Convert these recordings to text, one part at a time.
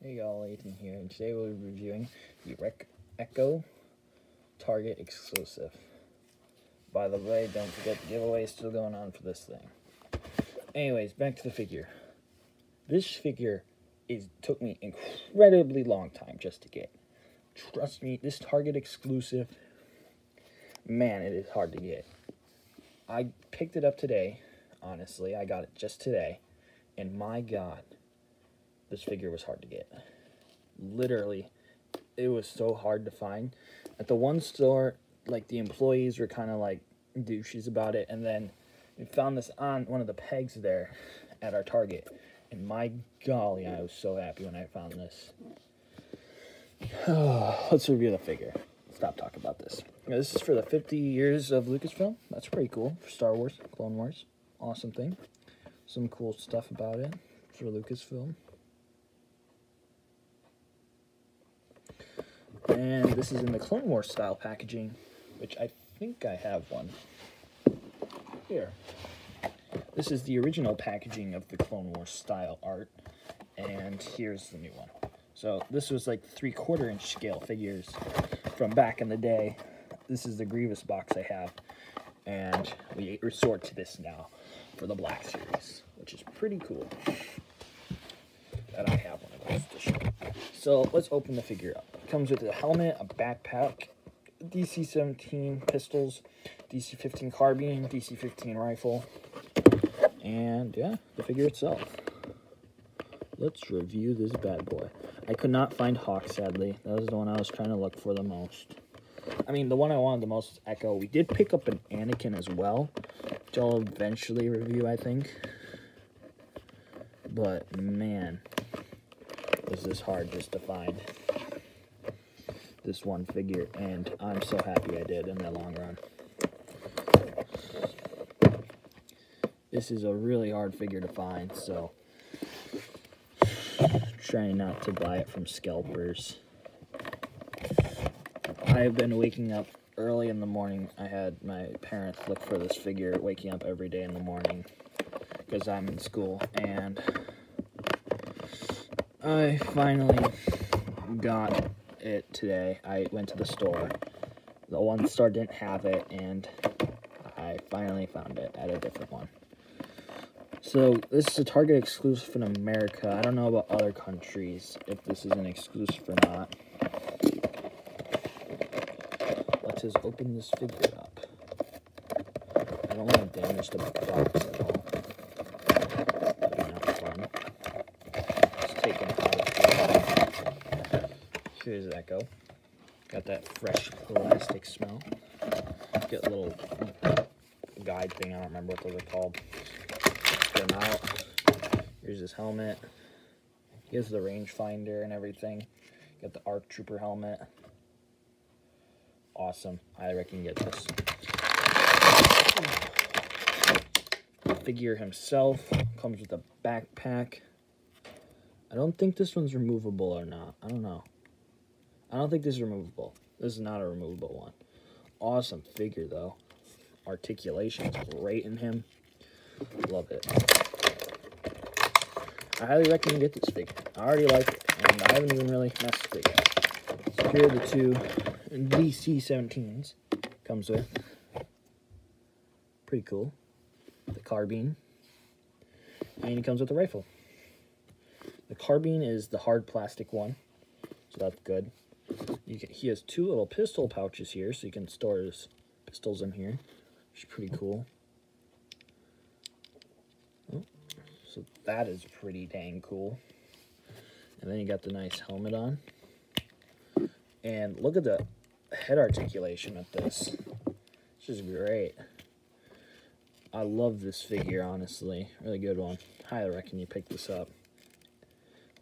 Hey y'all, Ethan here, and today we'll be reviewing the Rec Echo Target exclusive. By the way, don't forget the giveaway is still going on for this thing. Anyways, back to the figure. This figure is took me incredibly long time just to get. Trust me, this Target exclusive, man, it is hard to get. I picked it up today, honestly. I got it just today, and my god, this figure was hard to get. Literally, it was so hard to find. At the one store, like the employees were kind of like douches about it, and then we found this on one of the pegs there at our Target. And my golly, I was so happy when I found this. Let's review the figure. Stop talking about this. This is for the 50 years of Lucasfilm. That's pretty cool for Star Wars, Clone Wars. Awesome thing. Some cool stuff about it for Lucasfilm. And this is in the Clone Wars style packaging, which I think I have one. Here. This is the original packaging of the Clone Wars style art, and here's the new one. So this was like three quarter inch scale figures from back in the day. This is the Grievous box I have, and we resort to this now for the Black Series, which is pretty cool that I have one of those to show. So let's open the figure up. Comes with a helmet, a backpack, DC-17 pistols, DC-15 carbine, DC-15 rifle, and yeah, the figure itself. Let's review this bad boy. I could not find Hawk, sadly. That was the one I was trying to look for the most. I mean, the one I wanted the most is Echo. We did pick up an Anakin as well, which I'll eventually review, I think. But, man, was this hard just to find this one figure, and I'm so happy I did in the long run. This is a really hard figure to find, so trying not to buy it from scalpers. I've been waking up early in the morning. I had my parents look for this figure, waking up every day in the morning because I'm in school, and I finally got it today. I went to the store. The one store didn't have it, and I finally found it at a different one. So, this is a Target exclusive in America. I don't know about other countries, if this is an exclusive or not. Let's just open this figure up. I don't want to damage the box at all. That'd be not fun. Let's take it out of here. Here's Echo. Got that fresh plastic smell. Get a little guide thing, I don't remember what those are called him out. Here's his helmet. He has the rangefinder and everything. Got the ARC Trooper helmet. Awesome. I reckon get this. Figure himself comes with a backpack. I don't think this one's removable or not. I don't know. I don't think this is removable. This is not a removable one. Awesome figure, though. Articulation's great in him. Love it. I highly recommend get this figure. I already like it, and I haven't even really messed with it yet. So here are the two DC-17s comes with. Pretty cool. The carbine. And he comes with a rifle. The carbine is the hard plastic one, so that's good. Can, he has two little pistol pouches here, so you can store his pistols in here, which is pretty cool. Oh, so that is pretty dang cool. And then you got the nice helmet on. And look at the head articulation of this. This is great. I love this figure, honestly. Really good one. Highly recommend you pick this up.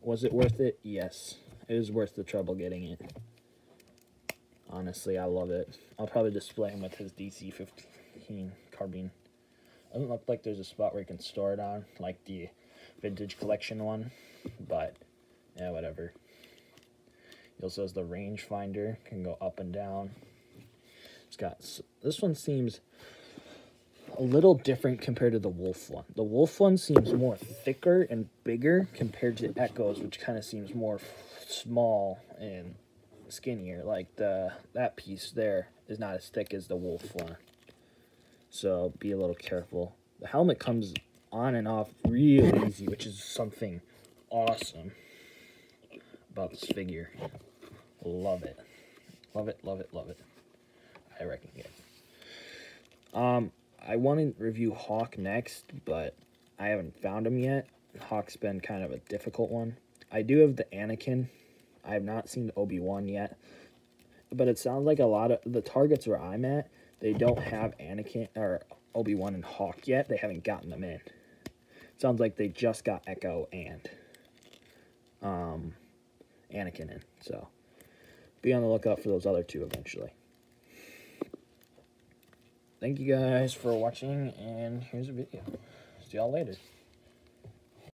Was it worth it? Yes. It is worth the trouble getting it. Honestly, I love it. I'll probably display him with his DC-15 carbine. Doesn't look like there's a spot where you can store it on, like the vintage collection one, but yeah, whatever. He also has the rangefinder, can go up and down. It's got, this one seems a little different compared to the Wolffe one. The Wolffe one seems more thicker and bigger compared to the Echoes, which kind of seems more small and skinnier. Like the that piece there is not as thick as the Wolffe one. So be a little careful. The helmet comes on and off real easy, which is something awesome about this figure. Love it. Love it, love it, love it. I reckon, guys. Um, I want to review Hawk next, but I haven't found him yet. Hawk's been kind of a difficult one. I do have the Anakin. I have not seen Obi-Wan yet. But it sounds like a lot of the targets where I'm at, they don't have Anakin or Obi-Wan and Hawk yet. They haven't gotten them in. sounds like they just got Echo and um, Anakin in. So be on the lookout for those other two eventually. Thank you guys for watching, and here's a video. See y'all later.